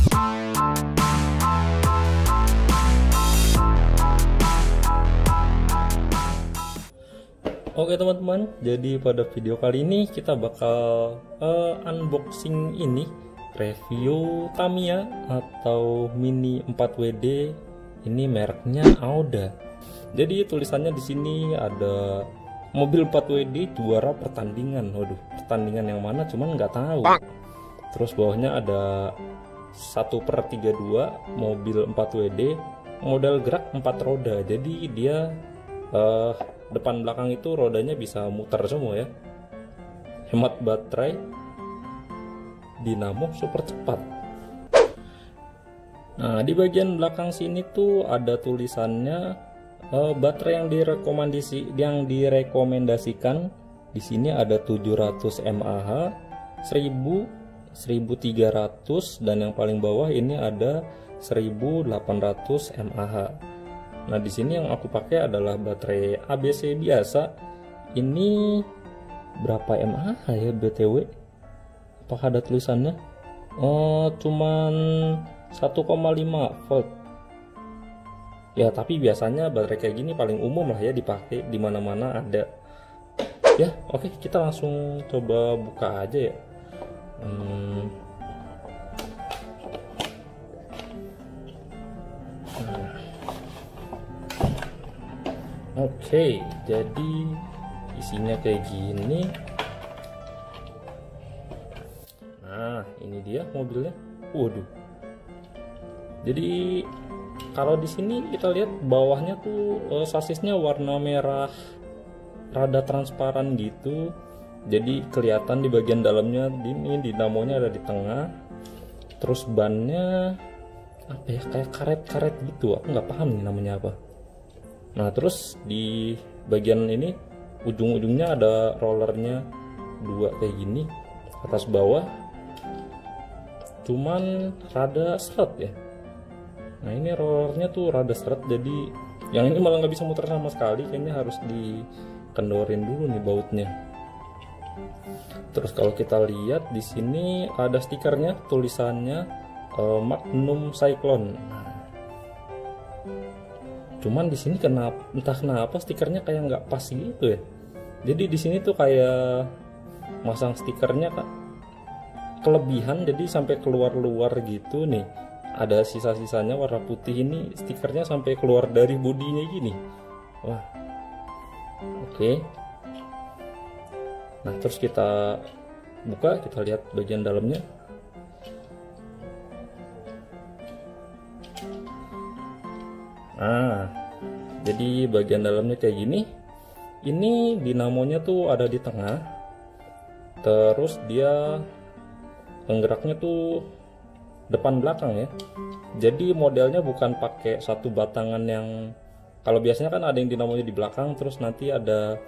Oke teman-teman, jadi pada video kali ini kita bakal uh, unboxing ini review Tamiya atau Mini 4WD ini mereknya Auda. Jadi tulisannya di sini ada mobil 4WD juara pertandingan. Waduh, pertandingan yang mana cuman nggak tahu. Terus bawahnya ada 1 per 32 mobil 4WD model gerak 4 roda. Jadi dia uh, depan belakang itu rodanya bisa muter semua ya. Hemat baterai dinamo super cepat. Nah di bagian belakang sini tuh ada tulisannya uh, baterai yang direkomendasi yang direkomendasikan. Di sini ada 700 mAh 1000 1300 dan yang paling bawah ini ada 1800 mAh Nah, di sini yang aku pakai adalah baterai ABC biasa. Ini berapa mAh ya BTW? Apakah ada tulisannya? Oh, cuman 1,5 volt. Ya, tapi biasanya baterai kayak gini paling umum lah ya dipakai di mana-mana ada. Ya, oke, kita langsung coba buka aja ya. Hmm, Oke, jadi isinya kayak gini. Nah, ini dia mobilnya. Waduh. Jadi kalau di sini kita lihat bawahnya tuh uh, sasisnya warna merah rada transparan gitu. Jadi kelihatan di bagian dalamnya ini dinamonya ada di tengah. Terus bannya apa ya kayak karet-karet gitu. Aku nggak paham nih namanya apa. Nah terus di bagian ini ujung-ujungnya ada rollernya dua kayak gini atas bawah. Cuman rada seret ya. Nah ini rollernya tuh rada seret jadi yang ini malah nggak bisa muter sama sekali. Kayaknya harus dikendorin dulu nih bautnya terus kalau kita lihat di sini ada stikernya tulisannya uh, Magnum Cyclone. Cuman di sini kenapa entah kenapa stikernya kayak nggak pas gitu ya. Jadi di sini tuh kayak masang stikernya kak. Kelebihan jadi sampai keluar-luar gitu nih. Ada sisa-sisanya warna putih ini stikernya sampai keluar dari bodinya gini. Wah oke. Nah terus kita buka kita lihat bagian dalamnya Nah, jadi bagian dalamnya kayak gini. Ini dinamonya tuh ada di tengah. Terus dia penggeraknya tuh depan belakang ya. Jadi modelnya bukan pakai satu batangan yang kalau biasanya kan ada yang dinamonya di belakang terus nanti ada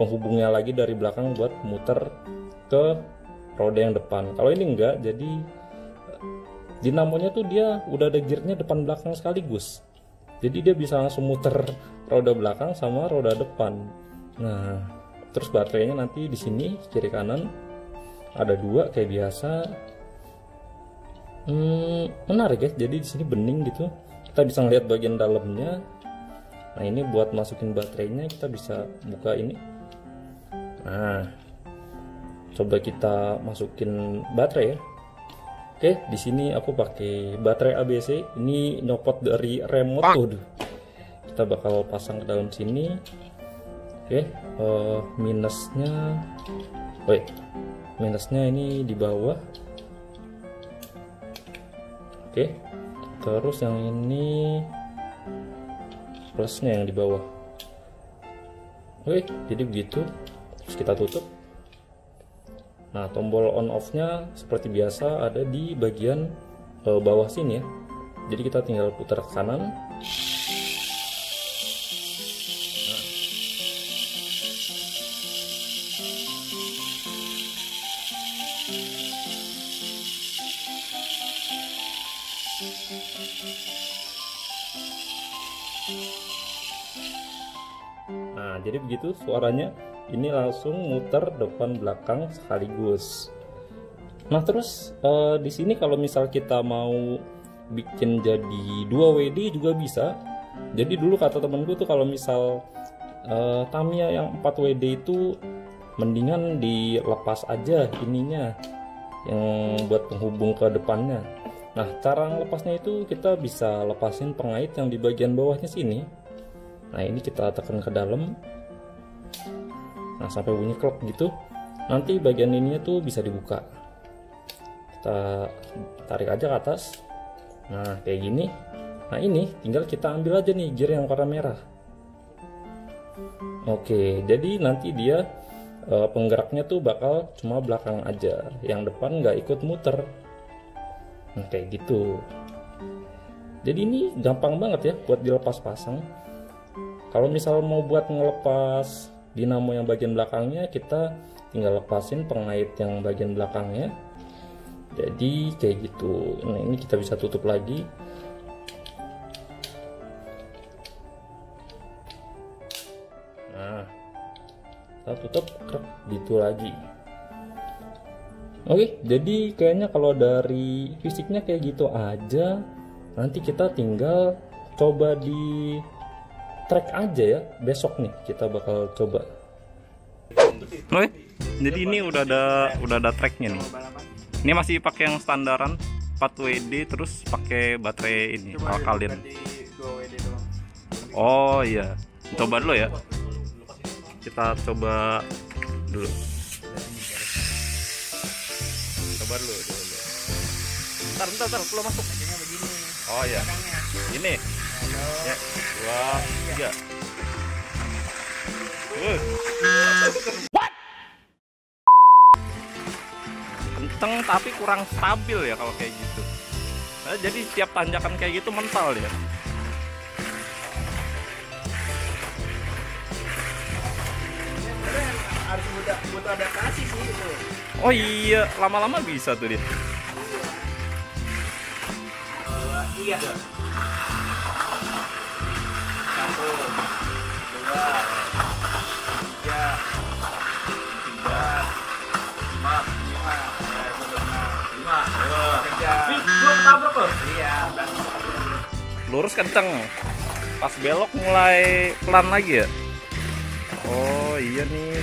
penghubungnya lagi dari belakang buat muter ke roda yang depan. Kalau ini enggak, jadi dinamonya tuh dia udah ada gearnya depan belakang sekaligus. Jadi dia bisa langsung muter roda belakang sama roda depan. Nah terus baterainya nanti di sini kiri kanan ada dua kayak biasa. Hmm, menarik ya jadi di sini bening gitu. Kita bisa ngeliat bagian dalamnya. Nah ini buat masukin baterainya kita bisa buka ini nah coba kita masukin baterai ya Oke, di sini aku pakai baterai ABC. Ini nyopot dari remote. tuh. Kita bakal pasang ke dalam sini. Oke, uh, minusnya, wait, minusnya ini di bawah. Oke, terus yang ini plusnya yang di bawah. Oke, jadi begitu. Terus kita tutup. Nah, tombol on off-nya seperti biasa ada di bagian uh, bawah sini ya. Jadi kita tinggal putar ke kanan. Nah, jadi begitu suaranya ini langsung muter depan belakang sekaligus Nah terus eh, di sini kalau misal kita mau bikin jadi dua WD juga bisa. Jadi dulu kata temenku tuh kalau misal eh, Tamiya yang 4 WD itu mendingan dilepas aja ininya yang buat penghubung ke depannya. Nah cara lepasnya itu kita bisa lepasin pengait yang di bagian bawahnya sini. Nah ini kita tekan ke dalam. Nah sampai bunyi klek gitu. Nanti bagian ininya tuh bisa dibuka. Kita tarik aja ke atas. Nah kayak gini. Nah ini tinggal kita ambil aja nih gear yang warna merah. Oke jadi nanti dia eh, penggeraknya tuh bakal cuma belakang aja. Yang depan nggak ikut muter. Nah, kayak gitu. Jadi ini gampang banget ya buat dilepas pasang kalau misal mau buat ngelepas dinamo yang bagian belakangnya kita tinggal lepasin pengait yang bagian belakangnya. Jadi kayak gitu. Nah ini kita bisa tutup lagi. Nah kita tutup krek gitu lagi. Oke jadi kayaknya kalau dari fisiknya kayak gitu aja. Nanti kita tinggal coba di track aja ya besok nih kita bakal coba Oke, jadi ini udah ada udah ada tracknya nih ini masih pakai yang standaran 4 WD terus pakai baterai ini alkalin. Oh iya. Coba dulu ya. Kita coba dulu. Coba dulu dulu. Ntar, ntar, ntar, belum masuk. Oh iya. Ini. Ya, dua, tiga. Uh. kenceng tapi kurang stabil ya kalau kayak gitu nah, jadi setiap tanjakan kayak gitu mental ya oh iya lama-lama bisa tuh dia iya Iya. Lurus kenceng. Pas belok mulai pelan lagi ya. Oh iya nih.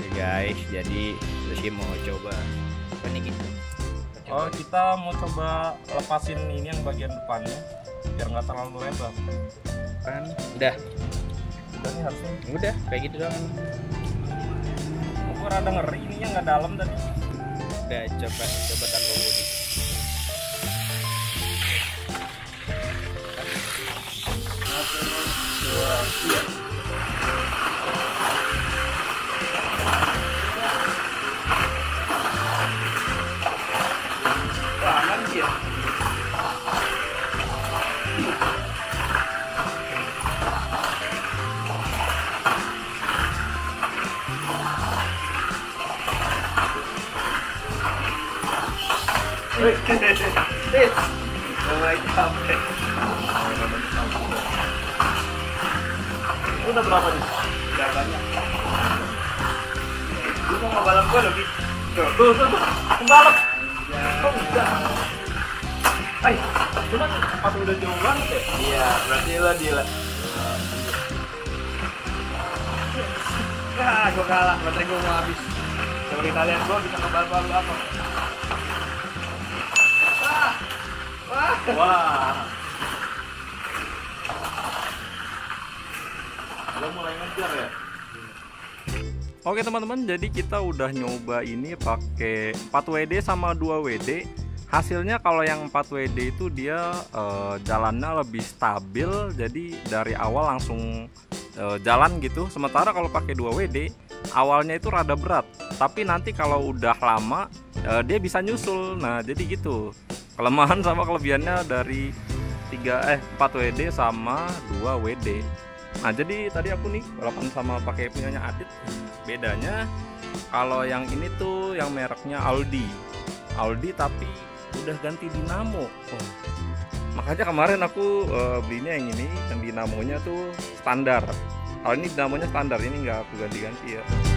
Oke guys, jadi Lucy mau coba apa nih gitu? Oh kita mau coba lepasin ini yang bagian depannya biar nggak terlalu lebar. Kan udah. Udah nih harusnya. Udah kayak gitu dong gue rada ngeri ininya nggak dalam tadi. Udah coba coba tanpa bodi satu dua tiga Udah berapa nih? Udah banyak. Lu mau ngebalap gua lagi? Tuh, tuh, tuh. Pembalap. Kok udah? Ay, cuman pas udah jauh banget ya? Iya, berarti lo lah. Ah, gua kalah, baterai gua mau habis. Coba kita lihat gua bisa ngebalap apa. Wah. Udah mulai ngejar ya? Oke teman-teman, jadi kita udah nyoba ini pakai 4 WD sama 2 WD. Hasilnya kalau yang 4 WD itu dia uh, jalannya lebih stabil, jadi dari awal langsung uh, jalan gitu. Sementara kalau pakai 2 WD, awalnya itu rada berat, tapi nanti kalau udah lama uh, dia bisa nyusul. Nah, jadi gitu kelemahan sama kelebihannya dari 3 eh 4 WD sama 2 WD nah jadi tadi aku nih balapan sama pakai punyanya Adit bedanya kalau yang ini tuh yang mereknya Aldi. Aldi tapi udah ganti dinamo. Oh. makanya kemarin aku uh, belinya yang ini yang dinamonya tuh standar. Kalau ini dinamonya standar ini nggak aku ganti-ganti ya